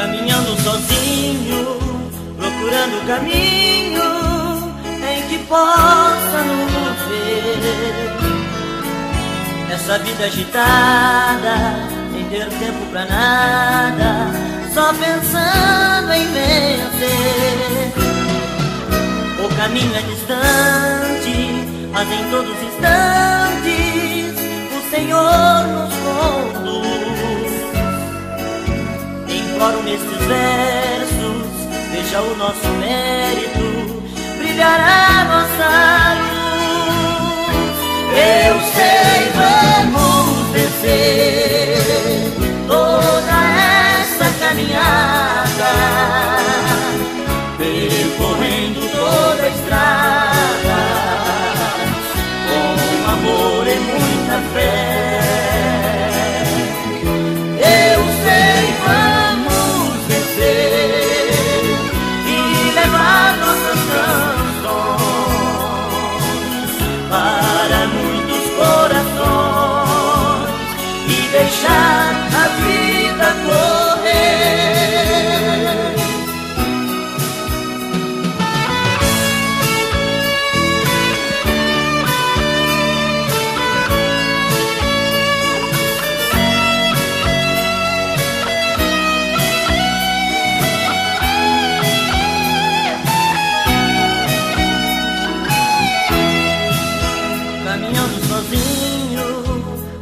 caminhando sozinho, procurando o caminho em que possa nos ver. Nessa vida agitada, sem ter tempo pra nada, só pensando em vencer. O caminho é distante, mas em todos os instantes, o Senhor. Imploro nestes versos, veja o nosso mérito, brilhará deixar a vida correr. Caminhando sozinho,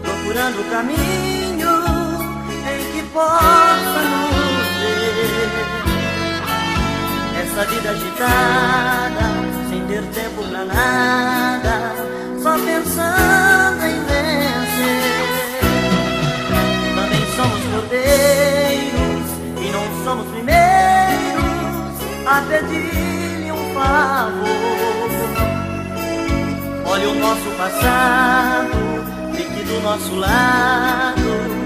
procurando o caminho possa nos ver. Essa vida agitada, sem ter tempo pra nada, só pensando em vencer. Também somos cordeiros e não somos primeiros a pedir-lhe um favor. Olha o nosso passado, fique do nosso lado